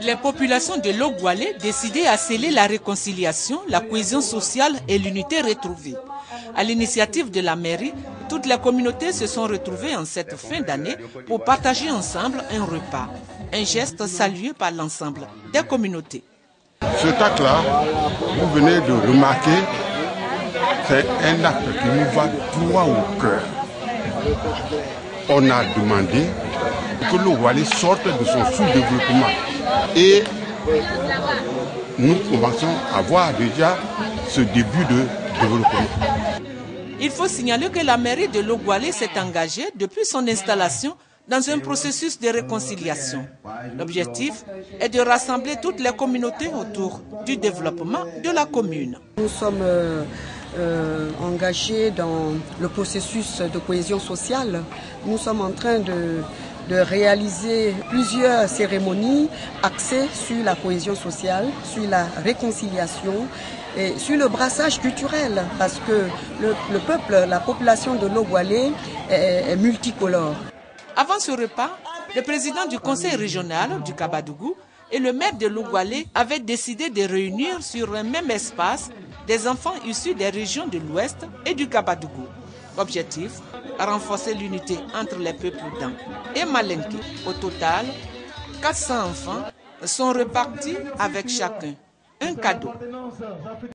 Les populations de Logwale décidaient à sceller la réconciliation, la cohésion sociale et l'unité retrouvée. À l'initiative de la mairie, toutes les communautés se sont retrouvées en cette fin d'année pour partager ensemble un repas. Un geste salué par l'ensemble des communautés. Ce acte-là, vous venez de remarquer, c'est un acte qui nous va droit au cœur. On a demandé que le Wali sorte de son sous-développement. Et nous commençons à voir déjà ce début de développement. Il faut signaler que la mairie de Logwale s'est engagée depuis son installation dans un processus de réconciliation. L'objectif est de rassembler toutes les communautés autour du développement de la commune. Nous sommes euh, euh, engagés dans le processus de cohésion sociale. Nous sommes en train de, de réaliser plusieurs cérémonies axées sur la cohésion sociale, sur la réconciliation et sur le brassage culturel parce que le, le peuple, la population de Logwale est, multicolore. Avant ce repas, le président du conseil régional du Kabadougou et le maire de Logwale avaient décidé de réunir sur un même espace des enfants issus des régions de l'Ouest et du Kabadougou. Objectif renforcer l'unité entre les peuples d'An et Malenke. Au total, 400 enfants sont repartis avec chacun un cadeau.